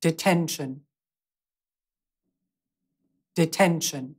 detention, detention.